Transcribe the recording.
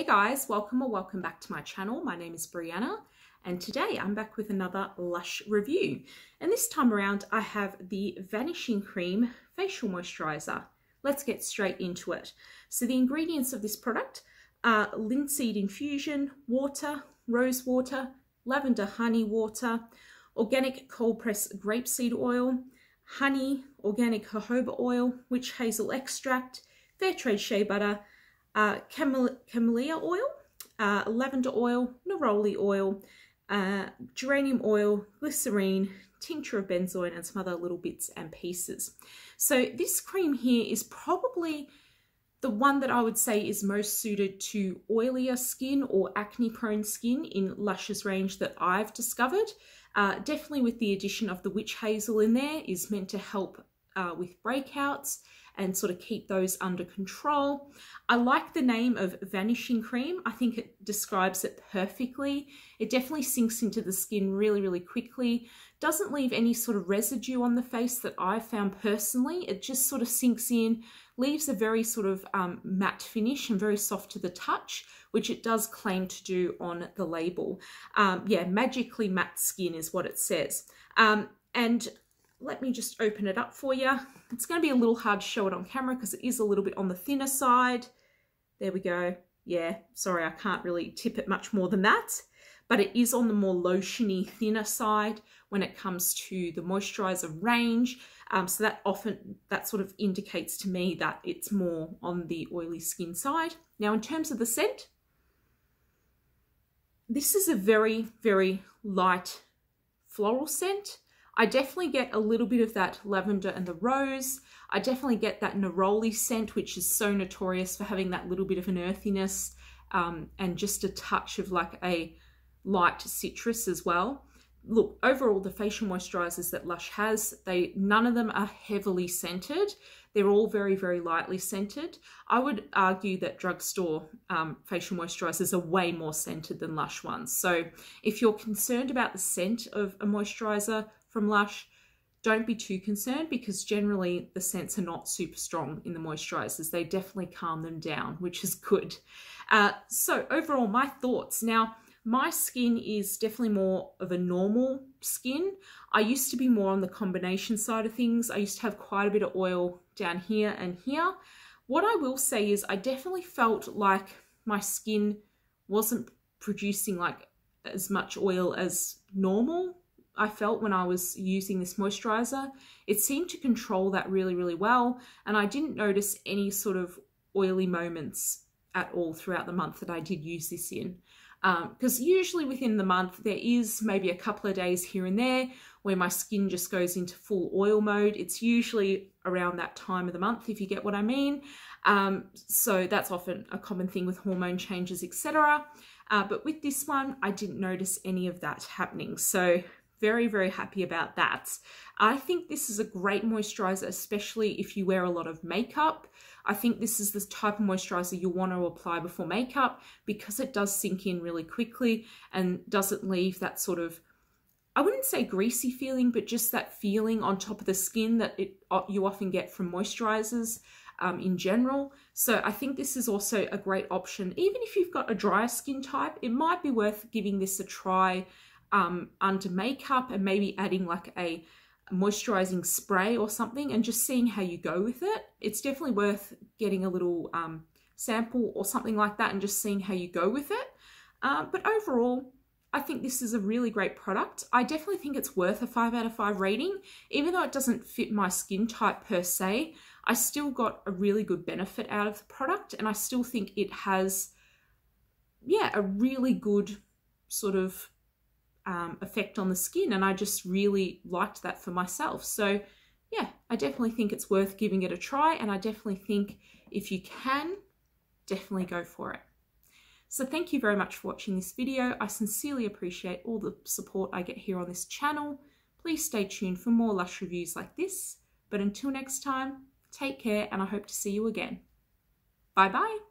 Hey guys, welcome or welcome back to my channel. My name is Brianna and today I'm back with another Lush review. And this time around I have the Vanishing Cream Facial Moisturiser. Let's get straight into it. So the ingredients of this product are linseed infusion, water, rose water, lavender honey water, organic cold pressed grapeseed oil, honey, organic jojoba oil, witch hazel extract, fair trade shea butter, uh, camellia oil, uh, lavender oil, neroli oil, uh, geranium oil, glycerine, tincture of benzoin, and some other little bits and pieces. So this cream here is probably the one that I would say is most suited to oilier skin or acne prone skin in Lush's range that I've discovered. Uh, definitely with the addition of the witch hazel in there is meant to help uh, with breakouts and sort of keep those under control. I like the name of Vanishing Cream. I think it describes it perfectly. It definitely sinks into the skin really, really quickly. Doesn't leave any sort of residue on the face that I've found personally. It just sort of sinks in, leaves a very sort of um, matte finish and very soft to the touch, which it does claim to do on the label. Um, yeah, magically matte skin is what it says. Um, and let me just open it up for you. It's going to be a little hard to show it on camera because it is a little bit on the thinner side. There we go. Yeah, sorry, I can't really tip it much more than that. But it is on the more lotiony, thinner side when it comes to the moisturizer range. Um, so that often, that sort of indicates to me that it's more on the oily skin side. Now, in terms of the scent, this is a very, very light floral scent. I definitely get a little bit of that lavender and the rose. I definitely get that neroli scent, which is so notorious for having that little bit of an earthiness um, and just a touch of like a light citrus as well. Look, overall, the facial moisturizers that Lush has, they none of them are heavily scented. They're all very, very lightly scented. I would argue that drugstore um, facial moisturizers are way more scented than Lush ones. So if you're concerned about the scent of a moisturizer, from Lush, don't be too concerned because generally the scents are not super strong in the moisturizers. They definitely calm them down, which is good. Uh, so overall, my thoughts. Now, my skin is definitely more of a normal skin. I used to be more on the combination side of things. I used to have quite a bit of oil down here and here. What I will say is I definitely felt like my skin wasn't producing like as much oil as normal I felt when I was using this moisturizer. It seemed to control that really, really well. And I didn't notice any sort of oily moments at all throughout the month that I did use this in. Because um, usually within the month, there is maybe a couple of days here and there where my skin just goes into full oil mode. It's usually around that time of the month, if you get what I mean. Um, so that's often a common thing with hormone changes, etc. Uh, but with this one, I didn't notice any of that happening. So very, very happy about that. I think this is a great moisturizer, especially if you wear a lot of makeup. I think this is the type of moisturizer you want to apply before makeup because it does sink in really quickly and doesn't leave that sort of I wouldn't say greasy feeling, but just that feeling on top of the skin that it, you often get from moisturizers um, in general. So I think this is also a great option. Even if you've got a drier skin type, it might be worth giving this a try um, under makeup and maybe adding like a moisturizing spray or something and just seeing how you go with it. It's definitely worth getting a little um, sample or something like that and just seeing how you go with it. Uh, but overall, I think this is a really great product. I definitely think it's worth a 5 out of 5 rating. Even though it doesn't fit my skin type per se, I still got a really good benefit out of the product and I still think it has, yeah, a really good sort of um, effect on the skin and I just really liked that for myself. So yeah, I definitely think it's worth giving it a try and I definitely think if you can, definitely go for it. So thank you very much for watching this video. I sincerely appreciate all the support I get here on this channel. Please stay tuned for more Lush reviews like this. But until next time, take care and I hope to see you again. Bye bye.